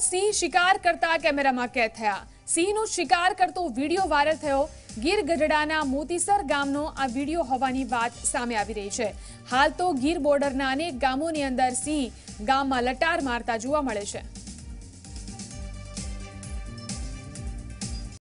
સિંહ શિકાર કરતા કેમેરામાં કેદ થયા સિંહનો શિકાર કરતો વિડીયો વાયરલ થયો ગીર ગઢડાના મોતીસર ગામનો આ વિડીયો હોવાની વાત સામે આવી રહી છે હાલ તો ગીર બોર્ડરના અનેક ગામોની અંદર સિંહ ગામમાં લટાર મારતા જોવા મળે છે